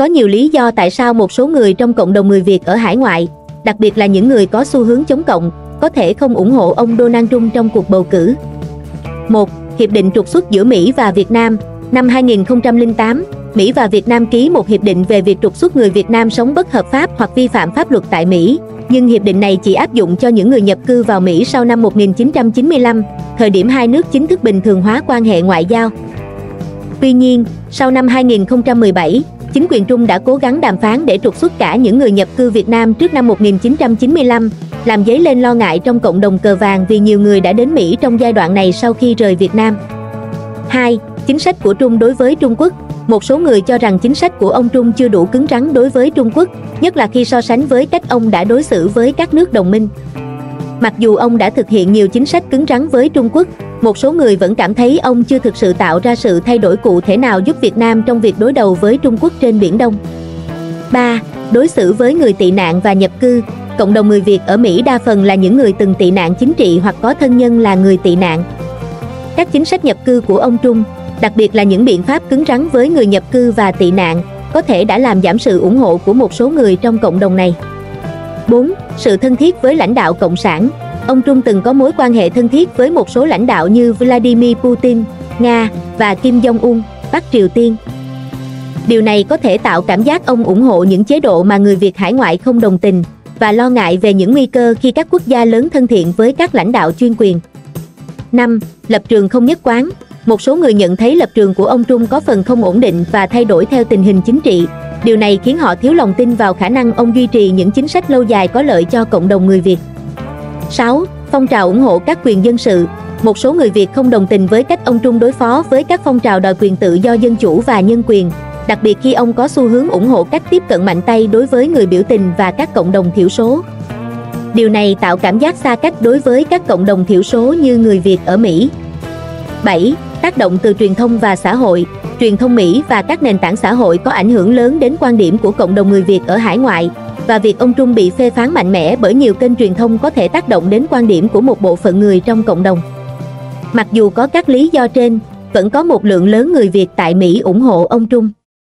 Có nhiều lý do tại sao một số người trong cộng đồng người Việt ở hải ngoại, đặc biệt là những người có xu hướng chống cộng, có thể không ủng hộ ông Donald Trump trong cuộc bầu cử. 1. Hiệp định trục xuất giữa Mỹ và Việt Nam Năm 2008, Mỹ và Việt Nam ký một hiệp định về việc trục xuất người Việt Nam sống bất hợp pháp hoặc vi phạm pháp luật tại Mỹ, nhưng hiệp định này chỉ áp dụng cho những người nhập cư vào Mỹ sau năm 1995, thời điểm hai nước chính thức bình thường hóa quan hệ ngoại giao. Tuy nhiên, sau năm 2017, chính quyền Trung đã cố gắng đàm phán để trục xuất cả những người nhập cư Việt Nam trước năm 1995, làm dấy lên lo ngại trong cộng đồng cờ vàng vì nhiều người đã đến Mỹ trong giai đoạn này sau khi rời Việt Nam. 2. Chính sách của Trung đối với Trung Quốc một số người cho rằng chính sách của ông Trung chưa đủ cứng rắn đối với Trung Quốc, nhất là khi so sánh với cách ông đã đối xử với các nước đồng minh. Mặc dù ông đã thực hiện nhiều chính sách cứng rắn với Trung Quốc, một số người vẫn cảm thấy ông chưa thực sự tạo ra sự thay đổi cụ thể nào giúp Việt Nam trong việc đối đầu với Trung Quốc trên Biển Đông. 3. Đối xử với người tị nạn và nhập cư Cộng đồng người Việt ở Mỹ đa phần là những người từng tị nạn chính trị hoặc có thân nhân là người tị nạn. Các chính sách nhập cư của ông Trung, đặc biệt là những biện pháp cứng rắn với người nhập cư và tị nạn, có thể đã làm giảm sự ủng hộ của một số người trong cộng đồng này. 4. Sự thân thiết với lãnh đạo Cộng sản Ông Trung từng có mối quan hệ thân thiết với một số lãnh đạo như Vladimir Putin, Nga và Kim Jong-un, Bắc Triều Tiên. Điều này có thể tạo cảm giác ông ủng hộ những chế độ mà người Việt hải ngoại không đồng tình và lo ngại về những nguy cơ khi các quốc gia lớn thân thiện với các lãnh đạo chuyên quyền. 5. Lập trường không nhất quán Một số người nhận thấy lập trường của ông Trung có phần không ổn định và thay đổi theo tình hình chính trị. Điều này khiến họ thiếu lòng tin vào khả năng ông duy trì những chính sách lâu dài có lợi cho cộng đồng người Việt. 6. Phong trào ủng hộ các quyền dân sự Một số người Việt không đồng tình với cách ông Trung đối phó với các phong trào đòi quyền tự do dân chủ và nhân quyền, đặc biệt khi ông có xu hướng ủng hộ cách tiếp cận mạnh tay đối với người biểu tình và các cộng đồng thiểu số. Điều này tạo cảm giác xa cách đối với các cộng đồng thiểu số như người Việt ở Mỹ. 7. Tác động từ truyền thông và xã hội Truyền thông Mỹ và các nền tảng xã hội có ảnh hưởng lớn đến quan điểm của cộng đồng người Việt ở hải ngoại, và việc ông Trung bị phê phán mạnh mẽ bởi nhiều kênh truyền thông có thể tác động đến quan điểm của một bộ phận người trong cộng đồng. Mặc dù có các lý do trên, vẫn có một lượng lớn người Việt tại Mỹ ủng hộ ông Trung.